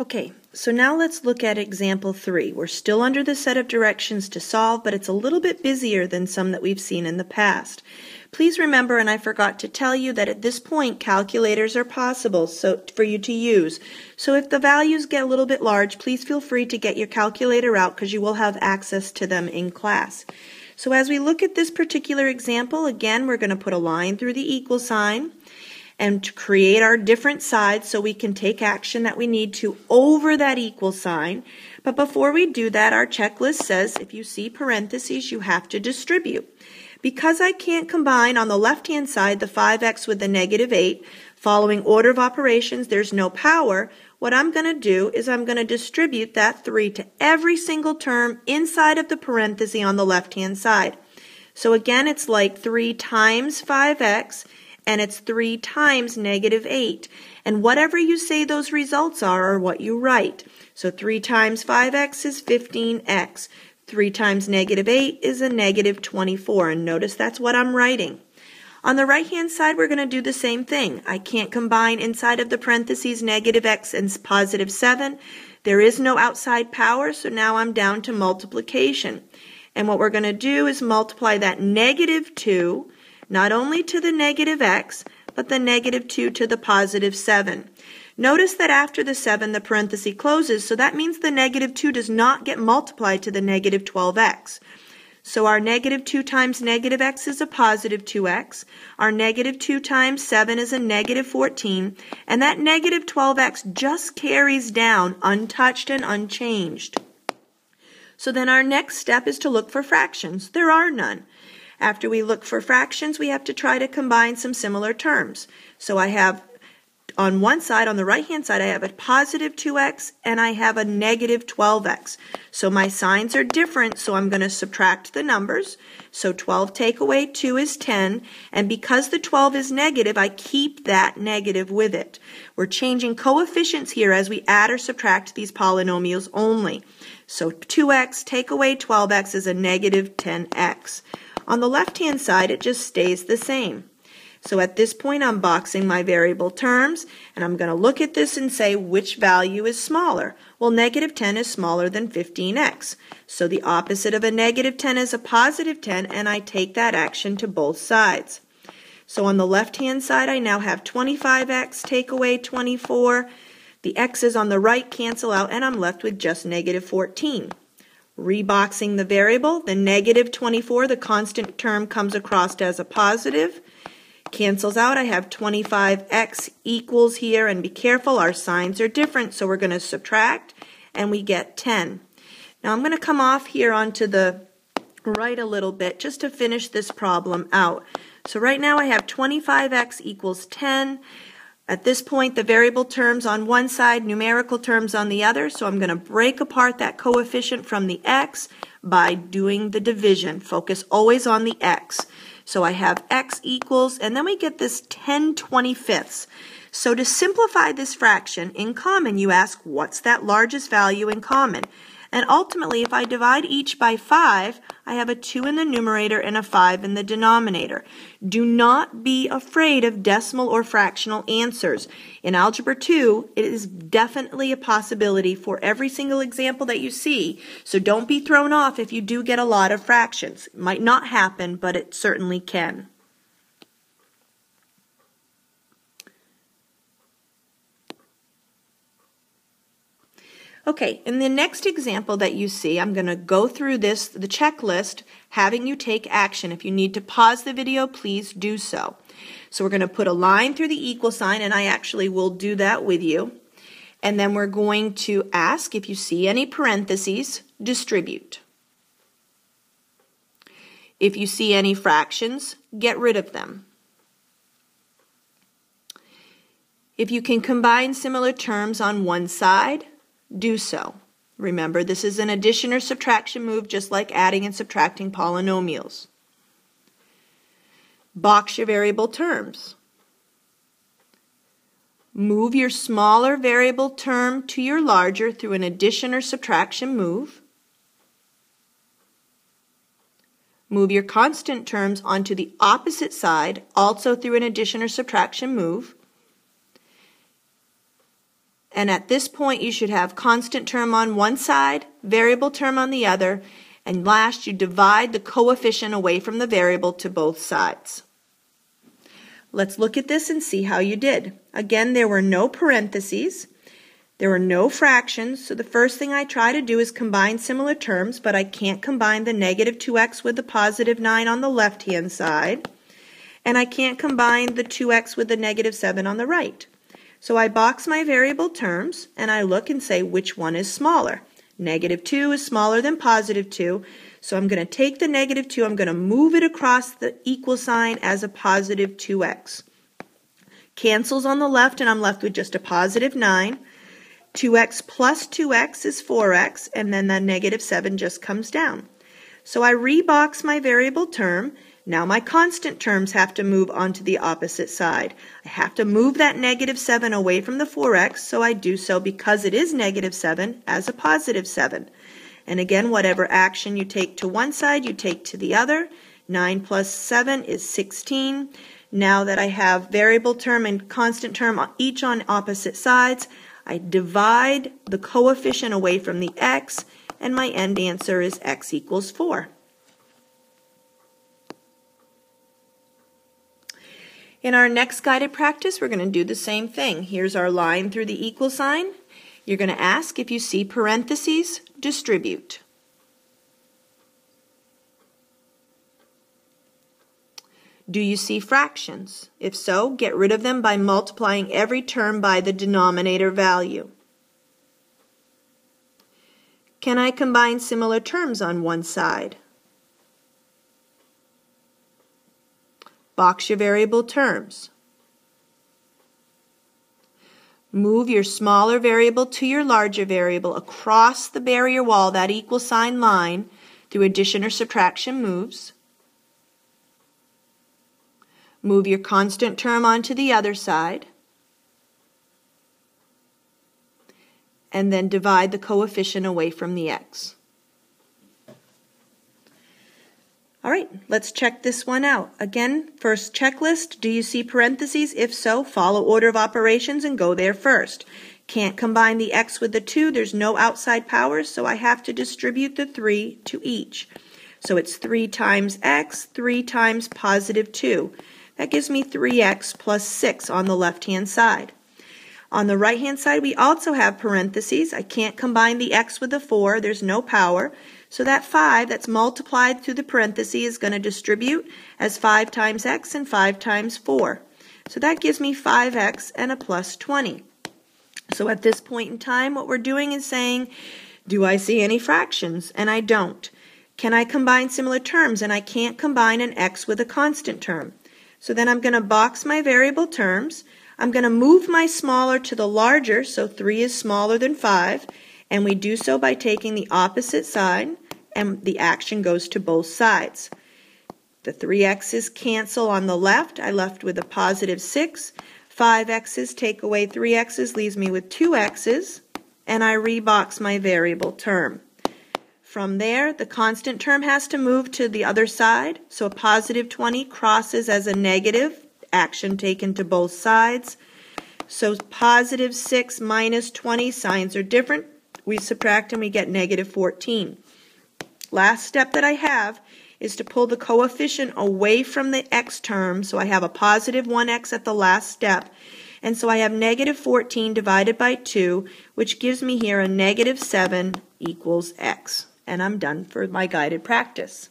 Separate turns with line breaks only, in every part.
Okay, so now let's look at example three. We're still under the set of directions to solve, but it's a little bit busier than some that we've seen in the past. Please remember, and I forgot to tell you, that at this point calculators are possible so, for you to use. So if the values get a little bit large, please feel free to get your calculator out because you will have access to them in class. So as we look at this particular example, again, we're going to put a line through the equal sign and to create our different sides so we can take action that we need to over that equal sign. But before we do that, our checklist says if you see parentheses, you have to distribute. Because I can't combine on the left-hand side the 5x with the negative 8, following order of operations, there's no power, what I'm going to do is I'm going to distribute that 3 to every single term inside of the parenthesis on the left-hand side. So again, it's like 3 times 5x and it's 3 times negative 8. And whatever you say those results are, are what you write. So 3 times 5x is 15x. 3 times negative 8 is a negative 24. And notice that's what I'm writing. On the right hand side, we're going to do the same thing. I can't combine inside of the parentheses negative x and positive 7. There is no outside power, so now I'm down to multiplication. And what we're going to do is multiply that negative 2 not only to the negative x, but the negative 2 to the positive 7. Notice that after the 7, the parenthesis closes, so that means the negative 2 does not get multiplied to the negative 12x. So our negative 2 times negative x is a positive 2x. Our negative 2 times 7 is a negative 14. And that negative 12x just carries down untouched and unchanged. So then our next step is to look for fractions. There are none. After we look for fractions, we have to try to combine some similar terms. So I have on one side, on the right hand side, I have a positive 2x and I have a negative 12x. So my signs are different, so I'm going to subtract the numbers. So 12 take away 2 is 10, and because the 12 is negative, I keep that negative with it. We're changing coefficients here as we add or subtract these polynomials only. So 2x take away 12x is a negative 10x. On the left-hand side, it just stays the same. So at this point, I'm boxing my variable terms, and I'm going to look at this and say which value is smaller. Well, negative 10 is smaller than 15x. So the opposite of a negative 10 is a positive 10, and I take that action to both sides. So on the left-hand side, I now have 25x take away 24. The x's on the right cancel out, and I'm left with just negative 14. Reboxing the variable, the negative 24, the constant term comes across as a positive. Cancels out, I have 25x equals here, and be careful, our signs are different, so we're going to subtract, and we get 10. Now I'm going to come off here onto the right a little bit just to finish this problem out. So right now I have 25x equals 10. At this point, the variable terms on one side, numerical terms on the other, so I'm going to break apart that coefficient from the x by doing the division. Focus always on the x. So I have x equals, and then we get this 10 25ths. So to simplify this fraction, in common you ask, what's that largest value in common? And ultimately, if I divide each by 5, I have a 2 in the numerator and a 5 in the denominator. Do not be afraid of decimal or fractional answers. In Algebra 2, it is definitely a possibility for every single example that you see, so don't be thrown off if you do get a lot of fractions. It might not happen, but it certainly can. Okay, in the next example that you see, I'm going to go through this, the checklist, having you take action. If you need to pause the video, please do so. So we're going to put a line through the equal sign, and I actually will do that with you. And then we're going to ask if you see any parentheses, distribute. If you see any fractions, get rid of them. If you can combine similar terms on one side, do so. Remember, this is an addition or subtraction move just like adding and subtracting polynomials. Box your variable terms. Move your smaller variable term to your larger through an addition or subtraction move. Move your constant terms onto the opposite side, also through an addition or subtraction move. And at this point, you should have constant term on one side, variable term on the other, and last, you divide the coefficient away from the variable to both sides. Let's look at this and see how you did. Again, there were no parentheses. There were no fractions, so the first thing I try to do is combine similar terms, but I can't combine the negative 2x with the positive 9 on the left-hand side, and I can't combine the 2x with the negative 7 on the right. So I box my variable terms, and I look and say which one is smaller. Negative 2 is smaller than positive 2, so I'm going to take the negative 2, I'm going to move it across the equal sign as a positive 2x. Cancels on the left, and I'm left with just a positive 9. 2x plus 2x is 4x, and then the negative 7 just comes down. So I rebox my variable term. Now my constant terms have to move onto the opposite side. I have to move that negative 7 away from the 4x, so I do so because it is negative 7 as a positive 7. And again, whatever action you take to one side, you take to the other. 9 plus 7 is 16. Now that I have variable term and constant term each on opposite sides, I divide the coefficient away from the x, and my end answer is x equals 4. In our next guided practice, we're going to do the same thing. Here's our line through the equal sign. You're going to ask if you see parentheses, distribute. Do you see fractions? If so, get rid of them by multiplying every term by the denominator value. Can I combine similar terms on one side? Box your variable terms. Move your smaller variable to your larger variable across the barrier wall, that equal sign line, through addition or subtraction moves. Move your constant term onto the other side. And then divide the coefficient away from the x. All right, let's check this one out. Again, first checklist, do you see parentheses? If so, follow order of operations and go there first. Can't combine the x with the 2, there's no outside powers, so I have to distribute the 3 to each. So it's 3 times x, 3 times positive 2. That gives me 3x plus 6 on the left-hand side. On the right-hand side, we also have parentheses. I can't combine the x with the 4. There's no power. So that 5 that's multiplied through the parenthesis is going to distribute as 5 times x and 5 times 4. So that gives me 5x and a plus 20. So at this point in time, what we're doing is saying, do I see any fractions? And I don't. Can I combine similar terms? And I can't combine an x with a constant term. So then I'm going to box my variable terms. I'm going to move my smaller to the larger, so 3 is smaller than 5, and we do so by taking the opposite side, and the action goes to both sides. The 3x's cancel on the left. I left with a positive 6. 5x's take away 3x's leaves me with 2x's, and I rebox my variable term. From there, the constant term has to move to the other side, so a positive 20 crosses as a negative, action taken to both sides. So positive 6 minus 20, signs are different. We subtract and we get negative 14. Last step that I have is to pull the coefficient away from the x term, so I have a positive 1x at the last step. And so I have negative 14 divided by 2, which gives me here a negative 7 equals x and I'm done for my guided practice.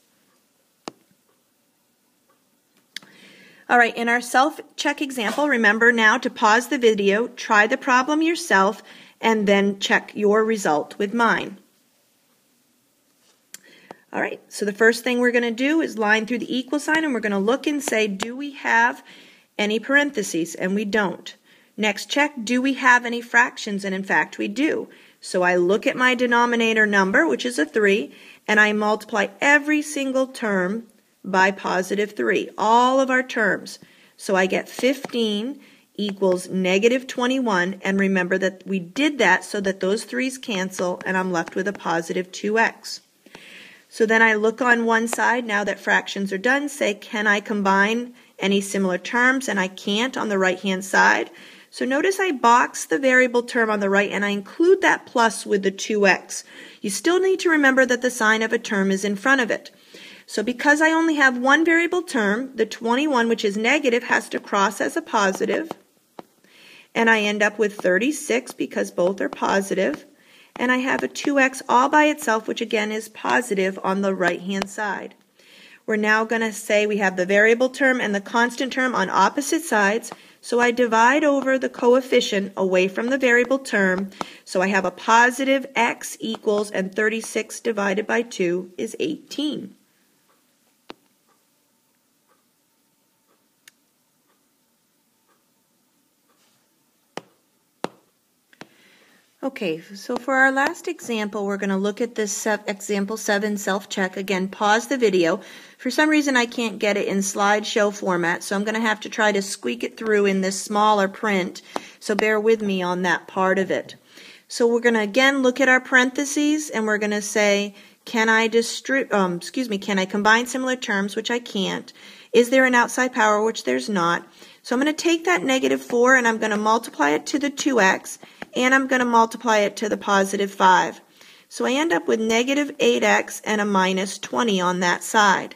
All right, in our self-check example, remember now to pause the video, try the problem yourself, and then check your result with mine. All right, so the first thing we're going to do is line through the equal sign, and we're going to look and say, do we have any parentheses? And we don't. Next, check, do we have any fractions? And in fact, we do. So I look at my denominator number, which is a 3, and I multiply every single term by positive 3, all of our terms. So I get 15 equals negative 21, and remember that we did that so that those 3's cancel, and I'm left with a positive 2x. So then I look on one side, now that fractions are done, say, can I combine any similar terms? And I can't on the right-hand side. So notice I box the variable term on the right and I include that plus with the 2x. You still need to remember that the sign of a term is in front of it. So because I only have one variable term, the 21, which is negative, has to cross as a positive. And I end up with 36 because both are. And I have a 2x all by itself, which again is positive on the right-hand side. We're now going to say we have the variable term and the constant term on opposite sides. So I divide over the coefficient away from the variable term. So I have a positive x equals, and 36 divided by 2 is 18. Okay, so for our last example, we're going to look at this example 7 self-check. Again, pause the video. For some reason, I can't get it in slideshow format, so I'm going to have to try to squeak it through in this smaller print, so bear with me on that part of it. So we're going to again look at our parentheses, and we're going to say, can I distribute, um, excuse me, can I combine similar terms, which I can't? Is there an outside power, which there's not? So I'm going to take that negative 4 and I'm going to multiply it to the 2x and I'm going to multiply it to the positive 5. So I end up with negative 8x and a minus 20 on that side.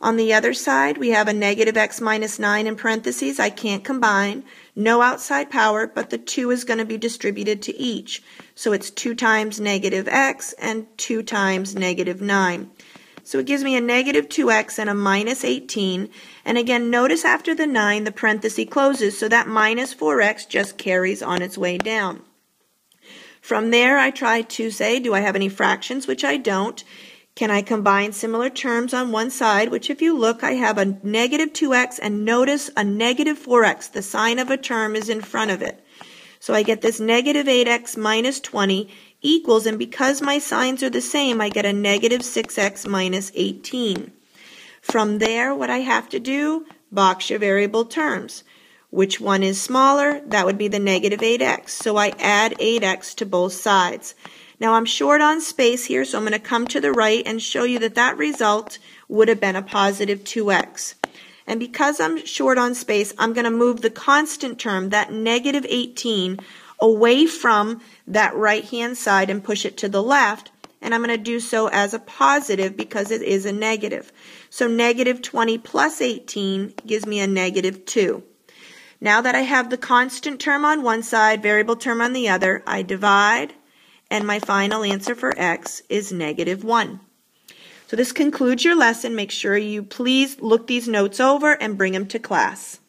On the other side, we have a negative x minus 9 in parentheses. I can't combine. No outside power, but the 2 is going to be distributed to each. So it's 2 times negative x and 2 times negative 9. So it gives me a negative 2x and a minus 18. And again, notice after the 9, the parenthesis closes, so that minus 4x just carries on its way down. From there, I try to say, do I have any fractions, which I don't. Can I combine similar terms on one side, which if you look, I have a negative 2x, and notice a negative 4x. The sign of a term is in front of it. So I get this negative 8x minus 20 equals, and because my signs are the same, I get a negative 6x minus 18. From there, what I have to do, box your variable terms. Which one is smaller? That would be the negative 8x. So I add 8x to both sides. Now I'm short on space here, so I'm going to come to the right and show you that that result would have been a positive 2x. And because I'm short on space, I'm going to move the constant term, that negative 18, away from that right-hand side and push it to the left. And I'm going to do so as a positive because it is a negative. So negative 20 plus 18 gives me a negative 2. Now that I have the constant term on one side, variable term on the other, I divide, and my final answer for x is negative 1. So this concludes your lesson. Make sure you please look these notes over and bring them to class.